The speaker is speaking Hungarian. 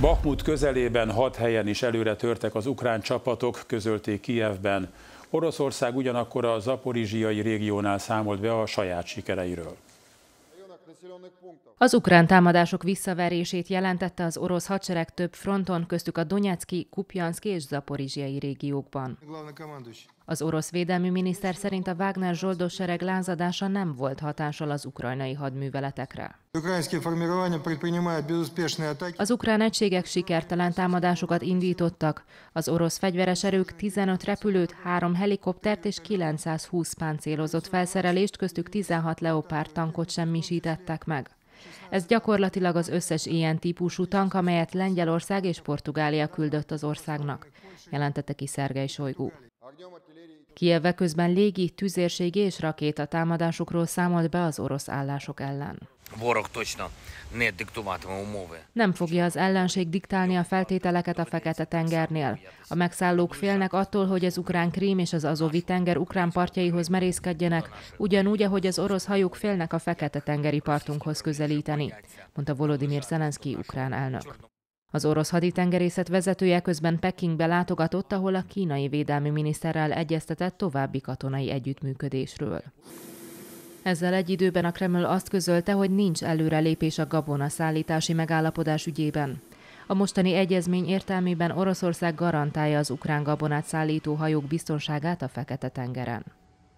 Bakhmut közelében hat helyen is előre törtek az ukrán csapatok, közölték Kijevben. Oroszország ugyanakkor a zaporizsiai régiónál számolt be a saját sikereiről. Az ukrán támadások visszaverését jelentette az orosz hadsereg több fronton, köztük a Donetszki, Kupjanszki és Zaporizsiai régiókban. Az orosz védelmi miniszter szerint a Wagner zsoldos sereg lázadása nem volt hatással az ukrajnai hadműveletekre. Az ukrán egységek sikertelen támadásokat indítottak. Az orosz fegyveres erők 15 repülőt, 3 helikoptert és 920 páncélozott felszerelést, köztük 16 leopárd tankot semmisítettek meg. Ez gyakorlatilag az összes ilyen típusú tank, amelyet Lengyelország és Portugália küldött az országnak, jelentette ki Szergej Sojgu. Kieve közben légi, tüzérségi és rakéta támadásokról számolt be az orosz állások ellen. Nem fogja az ellenség diktálni a feltételeket a Fekete-tengernél. A megszállók félnek attól, hogy az ukrán krím és az azovi tenger ukrán partjaihoz merészkedjenek, ugyanúgy, ahogy az orosz hajók félnek a Fekete-tengeri partunkhoz közelíteni, mondta Volodymyr Zelenszky ukrán elnök. Az orosz haditengerészet vezetője közben Pekingbe látogatott, ahol a kínai védelmi miniszterrel egyeztetett további katonai együttműködésről. Ezzel egy időben a Kreml azt közölte, hogy nincs előrelépés a gabona szállítási megállapodás ügyében. A mostani egyezmény értelmében Oroszország garantálja az ukrán gabonát szállító hajók biztonságát a Fekete-tengeren.